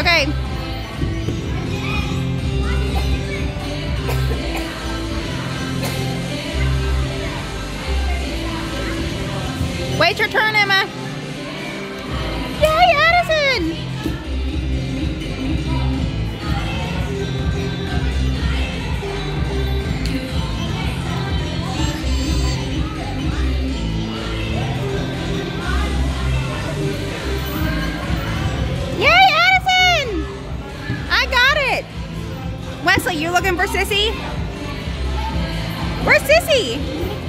Okay. Wait your turn, Emma. Leslie, you looking for Sissy? Where's Sissy?